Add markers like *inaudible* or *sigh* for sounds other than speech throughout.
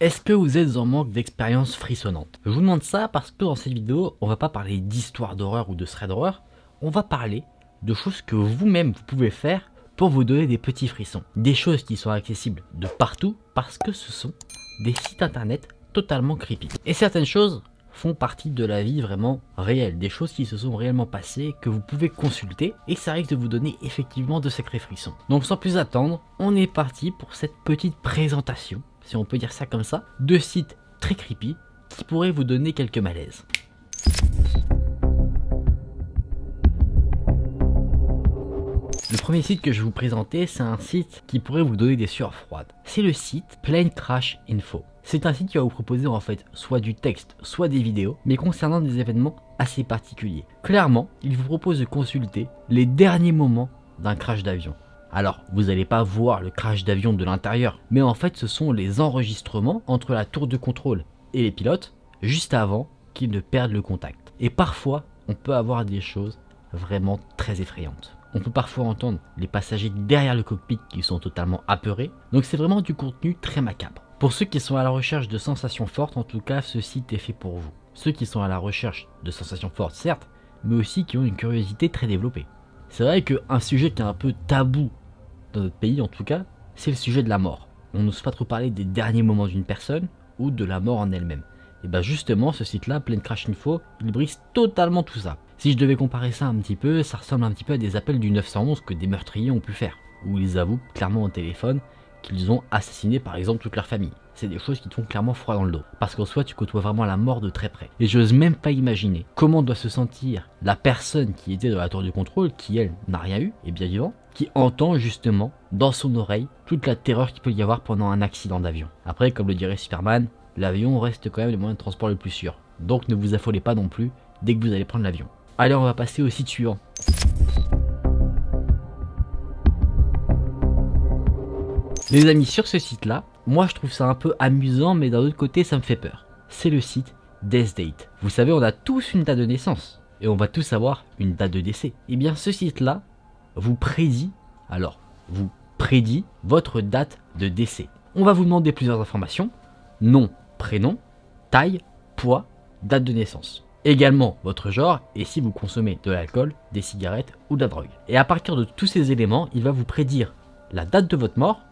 Est-ce que vous êtes en manque d'expérience frissonnante Je vous demande ça parce que dans cette vidéo, on va pas parler d'histoire d'horreur ou de thread d'horreur, on va parler de choses que vous-même vous pouvez faire pour vous donner des petits frissons. Des choses qui sont accessibles de partout parce que ce sont des sites internet totalement creepy. Et certaines choses font partie de la vie vraiment réelle, des choses qui se sont réellement passées, que vous pouvez consulter, et ça risque de vous donner effectivement de sacrés frissons. Donc sans plus attendre, on est parti pour cette petite présentation si on peut dire ça comme ça, de sites très creepy qui pourraient vous donner quelques malaises. Le premier site que je vais vous présenter, c'est un site qui pourrait vous donner des sueurs froides. C'est le site Plane Crash Info. C'est un site qui va vous proposer en fait soit du texte, soit des vidéos, mais concernant des événements assez particuliers. Clairement, il vous propose de consulter les derniers moments d'un crash d'avion. Alors, vous n'allez pas voir le crash d'avion de l'intérieur, mais en fait, ce sont les enregistrements entre la tour de contrôle et les pilotes, juste avant qu'ils ne perdent le contact. Et parfois, on peut avoir des choses vraiment très effrayantes. On peut parfois entendre les passagers derrière le cockpit qui sont totalement apeurés, donc c'est vraiment du contenu très macabre. Pour ceux qui sont à la recherche de sensations fortes, en tout cas, ce site est fait pour vous. Ceux qui sont à la recherche de sensations fortes, certes, mais aussi qui ont une curiosité très développée. C'est vrai qu'un sujet qui est un peu tabou dans notre pays en tout cas, c'est le sujet de la mort. On n'ose pas trop parler des derniers moments d'une personne ou de la mort en elle-même. Et bien justement, ce site-là, Plein Crash Info, il brise totalement tout ça. Si je devais comparer ça un petit peu, ça ressemble un petit peu à des appels du 911 que des meurtriers ont pu faire, où ils avouent clairement au téléphone qu'ils ont assassiné par exemple toute leur famille c'est des choses qui te font clairement froid dans le dos. Parce qu'en soi, tu côtoies vraiment la mort de très près. Et j'ose même pas imaginer comment doit se sentir la personne qui était dans la tour du contrôle, qui elle n'a rien eu, et bien vivant, qui entend justement dans son oreille toute la terreur qu'il peut y avoir pendant un accident d'avion. Après, comme le dirait Superman, l'avion reste quand même le moyen de transport le plus sûr. Donc ne vous affolez pas non plus dès que vous allez prendre l'avion. Allez, on va passer au site Les amis, sur ce site-là, moi je trouve ça un peu amusant, mais d'un autre côté ça me fait peur. C'est le site Death Date. Vous savez, on a tous une date de naissance, et on va tous avoir une date de décès. Et eh bien ce site-là vous prédit, alors, vous prédit votre date de décès. On va vous demander plusieurs informations, nom, prénom, taille, poids, date de naissance. Également votre genre et si vous consommez de l'alcool, des cigarettes ou de la drogue. Et à partir de tous ces éléments, il va vous prédire la date de votre mort,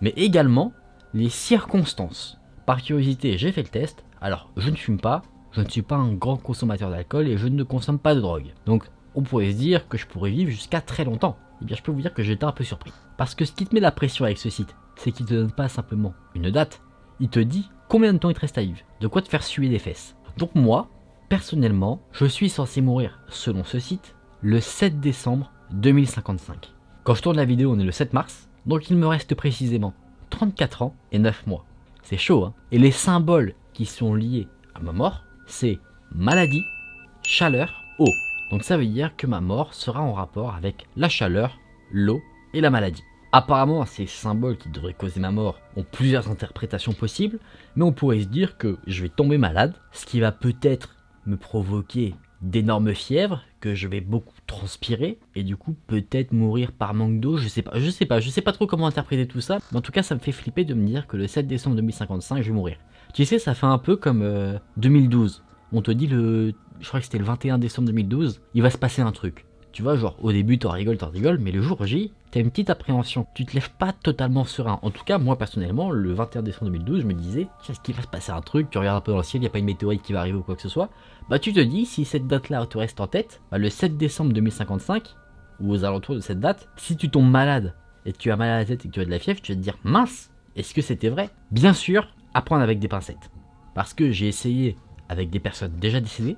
mais également les circonstances. Par curiosité, j'ai fait le test. Alors, je ne fume pas, je ne suis pas un grand consommateur d'alcool et je ne consomme pas de drogue. Donc, on pourrait se dire que je pourrais vivre jusqu'à très longtemps. Eh bien, je peux vous dire que j'étais un peu surpris. Parce que ce qui te met la pression avec ce site, c'est qu'il te donne pas simplement une date, il te dit combien de temps il te reste à vivre, de quoi te faire suer des fesses. Donc moi, personnellement, je suis censé mourir, selon ce site, le 7 décembre 2055. Quand je tourne la vidéo, on est le 7 mars, donc il me reste précisément 34 ans et 9 mois. C'est chaud, hein Et les symboles qui sont liés à ma mort, c'est maladie, chaleur, eau. Donc ça veut dire que ma mort sera en rapport avec la chaleur, l'eau et la maladie. Apparemment, ces symboles qui devraient causer ma mort ont plusieurs interprétations possibles, mais on pourrait se dire que je vais tomber malade, ce qui va peut-être me provoquer d'énormes fièvres, que je vais beaucoup transpirer et du coup peut-être mourir par manque d'eau, je sais pas, je sais pas, je sais pas trop comment interpréter tout ça, mais en tout cas ça me fait flipper de me dire que le 7 décembre 2055 je vais mourir. Tu sais, ça fait un peu comme 2012. Euh, On te dit le, je crois que c'était le 21 décembre 2012, il va se passer un truc. Tu vois, genre au début t'en rigoles, t'en rigoles, mais le jour J, t'as une petite appréhension. Tu te lèves pas totalement serein. En tout cas, moi personnellement, le 21 décembre 2012, je me disais, qu'est-ce qu'il va se passer un truc Tu regardes un peu dans le ciel, il n'y a pas une météorite qui va arriver ou quoi que ce soit. Bah tu te dis, si cette date-là te reste en tête, bah, le 7 décembre 2055, ou aux alentours de cette date, si tu tombes malade et que tu as mal à la tête et que tu as de la fièvre, tu vas te dire, mince, est-ce que c'était vrai? Bien sûr, apprendre avec des pincettes. Parce que j'ai essayé avec des personnes déjà décédées,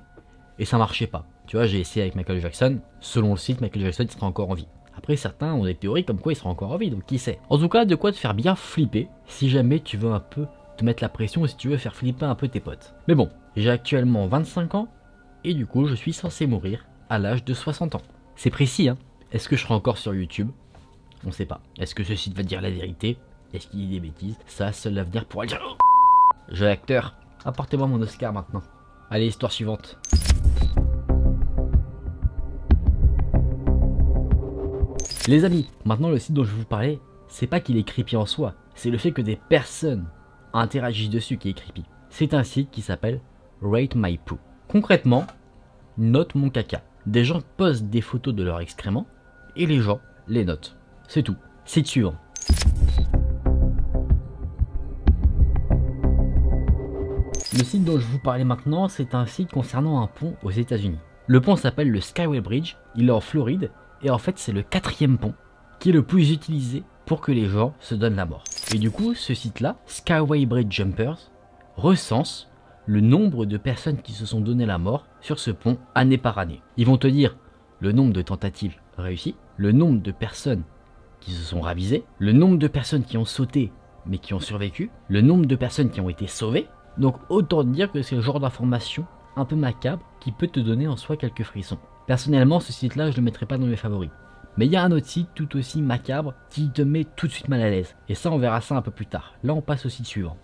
et ça marchait pas. Tu vois, j'ai essayé avec Michael Jackson. Selon le site, Michael Jackson sera encore en vie. Après, certains ont des théories comme quoi il sera encore en vie, donc qui sait. En tout cas, de quoi te faire bien flipper si jamais tu veux un peu te mettre la pression et si tu veux faire flipper un peu tes potes. Mais bon, j'ai actuellement 25 ans et du coup, je suis censé mourir à l'âge de 60 ans. C'est précis, hein Est-ce que je serai encore sur YouTube? On sait pas. Est-ce que ce site va dire la vérité? Est-ce qu'il dit des bêtises? Ça, seul l'avenir pourra le dire. Jeu acteur, apportez-moi mon Oscar maintenant. Allez, histoire suivante. Les amis, maintenant le site dont je vous parler, c'est pas qu'il est creepy en soi, c'est le fait que des personnes interagissent dessus qui est creepy. C'est un site qui s'appelle Rate My Poo. Concrètement, note mon caca. Des gens postent des photos de leurs excréments et les gens les notent. C'est tout. Site suivant. Le site dont je vous parlais maintenant, c'est un site concernant un pont aux États-Unis. Le pont s'appelle le Skyway Bridge, il est en Floride, et en fait c'est le quatrième pont qui est le plus utilisé pour que les gens se donnent la mort. Et du coup, ce site-là, Skyway Bridge Jumpers, recense le nombre de personnes qui se sont donné la mort sur ce pont année par année. Ils vont te dire le nombre de tentatives réussies, le nombre de personnes qui se sont ravisées, le nombre de personnes qui ont sauté mais qui ont survécu, le nombre de personnes qui ont été sauvées. Donc autant dire que c'est le genre d'information un peu macabre qui peut te donner en soi quelques frissons. Personnellement, ce site-là, je ne le mettrai pas dans mes favoris. Mais il y a un autre site tout aussi macabre qui te met tout de suite mal à l'aise. Et ça, on verra ça un peu plus tard. Là, on passe au site suivant.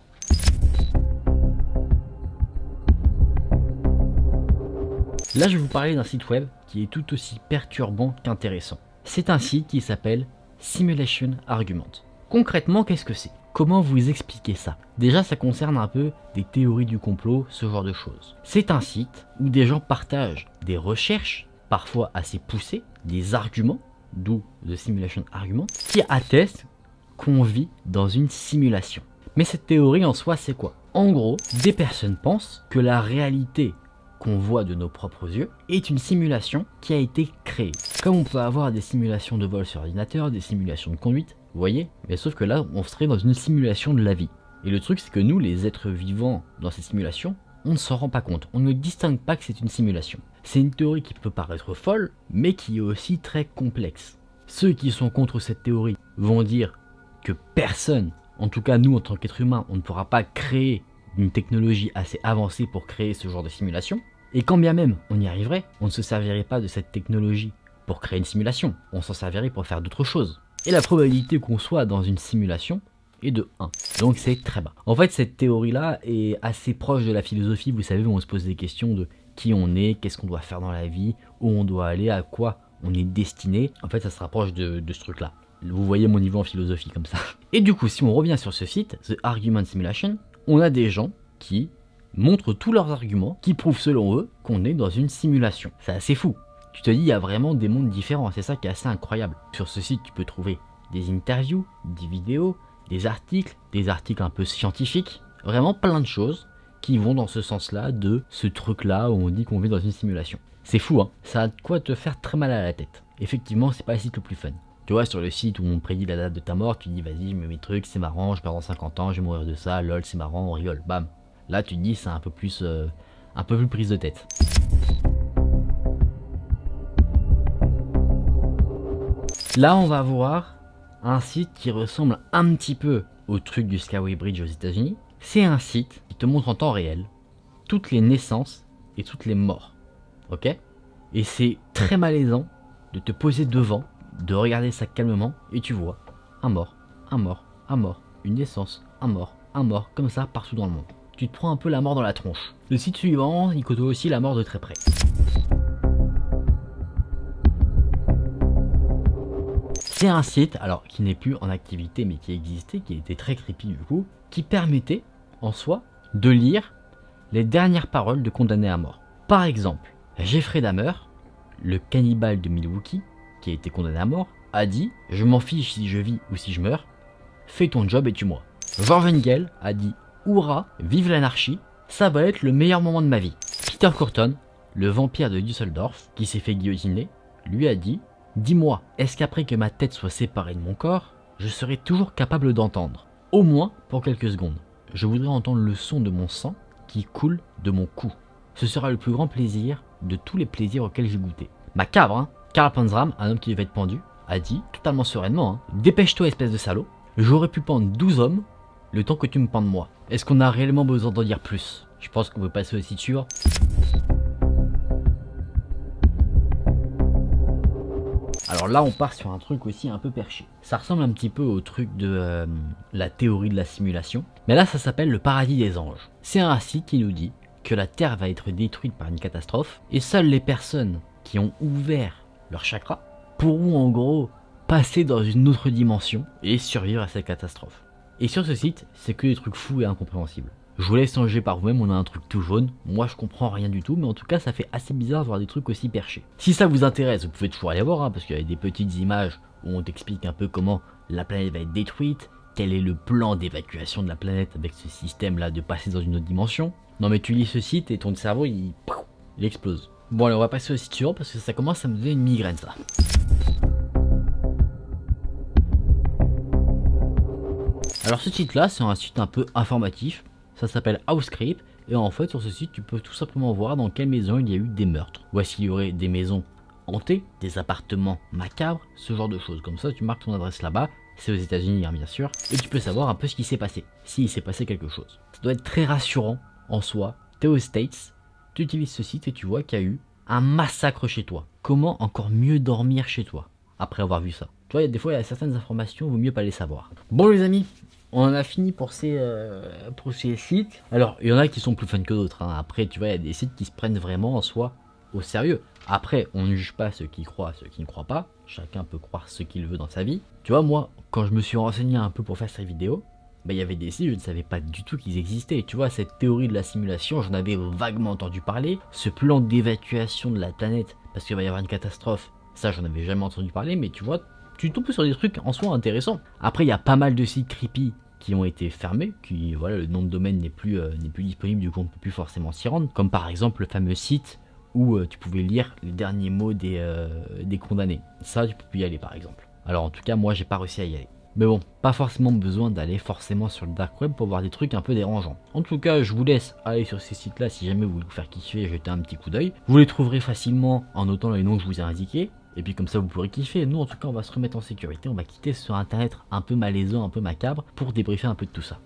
Là, je vais vous parler d'un site web qui est tout aussi perturbant qu'intéressant. C'est un site qui s'appelle Simulation Argument. Concrètement, qu'est-ce que c'est? Comment vous expliquer ça? Déjà, ça concerne un peu des théories du complot, ce genre de choses. C'est un site où des gens partagent des recherches, parfois assez poussées, des arguments, d'où The Simulation Argument, qui attestent qu'on vit dans une simulation. Mais cette théorie en soi, c'est quoi? En gros, des personnes pensent que la réalité qu'on voit de nos propres yeux est une simulation qui a été créée. Comme on peut avoir des simulations de vol sur ordinateur, des simulations de conduite, vous voyez Mais sauf que là, on serait dans une simulation de la vie. Et le truc, c'est que nous, les êtres vivants dans ces simulations, on ne s'en rend pas compte. On ne distingue pas que c'est une simulation. C'est une théorie qui peut paraître folle, mais qui est aussi très complexe. Ceux qui sont contre cette théorie vont dire que personne, en tout cas nous en tant qu'être humain, on ne pourra pas créer une technologie assez avancée pour créer ce genre de simulation. Et quand bien même on y arriverait, on ne se servirait pas de cette technologie pour créer une simulation, on s'en servirait pour faire d'autres choses. Et la probabilité qu'on soit dans une simulation est de 1. Donc c'est très bas. En fait, cette théorie-là est assez proche de la philosophie, vous savez, où on se pose des questions de qui on est, qu'est-ce qu'on doit faire dans la vie, où on doit aller, à quoi on est destiné. En fait, ça se rapproche de, ce truc-là. Vous voyez mon niveau en philosophie comme ça. *laughs* Et du coup, si on revient sur ce site, The Argument Simulation, on a des gens qui montrent tous leurs arguments, qui prouvent selon eux qu'on est dans une simulation. C'est assez fou. Tu te dis, il y a vraiment des mondes différents, c'est ça qui est assez incroyable. Sur ce site, tu peux trouver des interviews, des vidéos, des articles, des articles un peu scientifiques, vraiment plein de choses qui vont dans ce sens-là de ce truc-là où on dit qu'on vit dans une simulation. C'est fou, hein Ça a de quoi te faire très mal à la tête. Effectivement, c'est pas le site le plus fun. Tu vois, sur le site où on prédit la date de ta mort, tu dis vas-y, je mets mes trucs, c'est marrant, je perds dans 50 ans, je vais mourir de ça, lol, c'est marrant, on rigole, bam. Là, tu te dis, c'est un peu plus, euh, un peu plus prise de tête. Là, on va voir un site qui ressemble un petit peu au truc du Skyway Bridge aux États-Unis. C'est un site qui te montre en temps réel toutes les naissances et toutes les morts. Ok? Et c'est très malaisant de te poser devant, de regarder ça calmement, et tu vois un mort, un mort, un mort, une naissance, un mort, un mort, comme ça partout dans le monde. Tu te prends un peu la mort dans la tronche. Le site suivant, il côtoie aussi la mort de très près. C'est un site, alors qui n'est plus en activité mais qui existait, qui était très creepy du coup, qui permettait en soi de lire les dernières paroles de condamnés à mort. Par exemple, Jeffrey Dahmer, le cannibale de Milwaukee, qui a été condamné à mort, a dit Je m'en fiche si je vis ou si je meurs, fais ton job et tue-moi. George Engel a dit Hourra, vive l'anarchie, ça va être le meilleur moment de ma vie. Peter Corton, le vampire de Düsseldorf, qui s'est fait guillotiner, lui a dit Dis-moi, est-ce qu'après que ma tête soit séparée de mon corps, je serai toujours capable d'entendre? Au moins pour quelques secondes. Je voudrais entendre le son de mon sang qui coule de mon cou. Ce sera le plus grand plaisir de tous les plaisirs auxquels j'ai goûté. Macabre, hein Karl Panzram, un homme qui devait être pendu, a dit, totalement sereinement, hein, Dépêche-toi espèce de salaud, j'aurais pu pendre 12 hommes le temps que tu me pendes moi. Est-ce qu'on a réellement besoin d'en dire plus? Je pense qu'on peut passer au site Alors là, on part sur un truc aussi un peu perché. Ça ressemble un petit peu au truc de euh, la théorie de la simulation. Mais là, ça s'appelle le paradis des anges. C'est un site qui nous dit que la Terre va être détruite par une catastrophe et seules les personnes qui ont ouvert leur chakra pourront en gros passer dans une autre dimension et survivre à cette catastrophe. Et sur ce site, c'est que des trucs fous et incompréhensibles. Je vous laisse changer par vous-même, on a un truc tout jaune. Moi je comprends rien du tout, mais en tout cas ça fait assez bizarre de voir des trucs aussi perchés. Si ça vous intéresse, vous pouvez toujours aller voir, hein, parce qu'il y a des petites images où on t'explique un peu comment la planète va être détruite, quel est le plan d'évacuation de la planète avec ce système là de passer dans une autre dimension. Non mais tu lis ce site et ton cerveau il, il explose. Bon allez on va passer au site suivant parce que ça commence à me donner une migraine ça. Alors ce site là c'est un site un peu informatif ça s'appelle Housecreep. Et en fait, sur ce site, tu peux tout simplement voir dans quelle maison il y a eu des meurtres. Ou est-ce qu'il y aurait des maisons hantées, des appartements macabres, ce genre de choses. Comme ça, tu marques ton adresse là-bas. C'est aux États-Unis, hein, bien sûr. Et tu peux savoir un peu ce qui s'est passé. S'il s'est passé quelque chose. Ça doit être très rassurant en soi. T'es aux States, tu utilises ce site et tu vois qu'il y a eu un massacre chez toi. Comment encore mieux dormir chez toi après avoir vu ça? Tu vois, des fois, il y a certaines informations, il vaut mieux pas les savoir. Bon, les amis, on en a fini pour ces, euh, pour ces sites. Alors, il y en a qui sont plus fun que d'autres. Hein. Après, tu vois, il y a des sites qui se prennent vraiment en soi au sérieux. Après, on ne juge pas ceux qui croient, ceux qui ne croient pas. Chacun peut croire ce qu'il veut dans sa vie. Tu vois, moi, quand je me suis renseigné un peu pour faire cette vidéo, bah, il y avait des sites, je ne savais pas du tout qu'ils existaient. Tu vois, cette théorie de la simulation, j'en avais vaguement entendu parler. Ce plan d'évacuation de la planète, parce qu'il va y avoir une catastrophe, ça, j'en avais jamais entendu parler, mais tu vois, tu tombes sur des trucs en soi intéressants. Après, il y a pas mal de sites creepy qui ont été fermés, qui voilà, le nom de domaine n'est plus, euh, disponible, du coup on ne peut plus forcément s'y rendre, comme par exemple le fameux site où euh, tu pouvais lire les derniers mots des, euh, des condamnés. Ça, tu peux plus y aller par exemple. Alors en tout cas, moi j'ai pas réussi à y aller. Mais bon, pas forcément besoin d'aller forcément sur le dark web pour voir des trucs un peu dérangeants. En tout cas, je vous laisse aller sur ces sites-là si jamais vous voulez vous faire kiffer, jeter un petit coup d'œil. Vous les trouverez facilement en notant les noms que je vous ai indiqués. Et puis comme ça vous pourrez kiffer. Nous en tout cas on va se remettre en sécurité, on va quitter ce internet un peu malaisant, un peu macabre pour débriefer un peu de tout ça.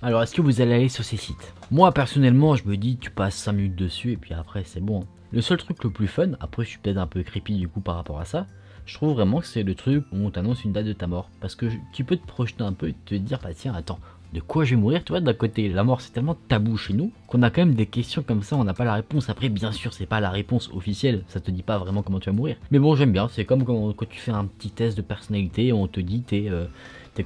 Alors est-ce que vous allez aller sur ces sites? Moi personnellement je me dis tu passes 5 minutes dessus et puis après c'est bon. Le seul truc le plus fun, après je suis peut-être un peu creepy du coup par rapport à ça, je trouve vraiment que c'est le truc où on t'annonce une date de ta mort. Parce que tu peux te projeter un peu et te dire bah tiens attends, de quoi je vais mourir, tu vois, d'un côté, la mort c'est tellement tabou chez nous qu'on a quand même des questions comme ça, on n'a pas la réponse. Après, bien sûr, c'est pas la réponse officielle, ça te dit pas vraiment comment tu vas mourir. Mais bon, j'aime bien, c'est comme quand, tu fais un petit test de personnalité, on te dit t'es euh,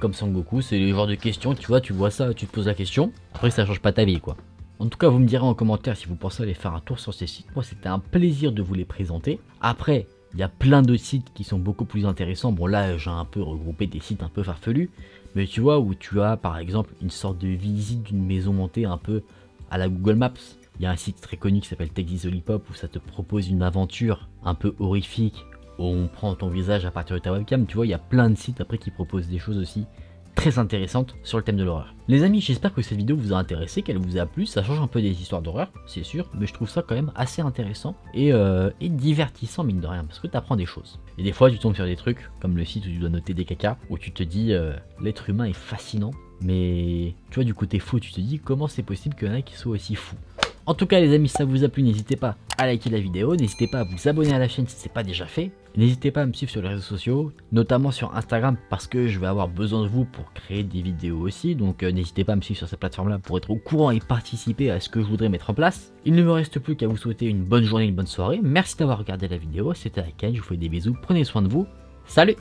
comme Sangoku, c'est le genre de questions, tu vois, tu vois ça, tu te poses la question, après ça change pas ta vie quoi. En tout cas, vous me direz en commentaire si vous pensez aller faire un tour sur ces sites. Moi, c'était un plaisir de vous les présenter. Après, il y a plein de sites qui sont beaucoup plus intéressants. Bon, là, j'ai un peu regroupé des sites un peu farfelus. Mais tu vois, où tu as par exemple une sorte de visite d'une maison montée un peu à la Google Maps. Il y a un site très connu qui s'appelle Texas Lollipop où ça te propose une aventure un peu horrifique où on prend ton visage à partir de ta webcam. Tu vois, il y a plein de sites après qui proposent des choses aussi très intéressante sur le thème de l'horreur. Les amis, j'espère que cette vidéo vous a intéressé, qu'elle vous a plu. Ça change un peu des histoires d'horreur, c'est sûr, mais je trouve ça quand même assez intéressant et, euh, divertissant, mine de rien, parce que tu apprends des choses. Et des fois, tu tombes sur des trucs, comme le site où tu dois noter des caca, où tu te dis, euh, l'être humain est fascinant, mais tu vois, du côté fou, tu te dis, comment c'est possible qu'il y en aussi fous? En tout cas les amis, si ça vous a plu, n'hésitez pas à liker la vidéo, n'hésitez pas à vous abonner à la chaîne si ce n'est pas déjà fait. N'hésitez pas à me suivre sur les réseaux sociaux, notamment sur Instagram parce que je vais avoir besoin de vous pour créer des vidéos aussi. Donc euh, n'hésitez pas à me suivre sur cette plateforme-là pour être au courant et participer à ce que je voudrais mettre en place. Il ne me reste plus qu'à vous souhaiter une bonne journée, une bonne soirée. Merci d'avoir regardé la vidéo, c'était Ken, je vous fais des bisous, prenez soin de vous. Salut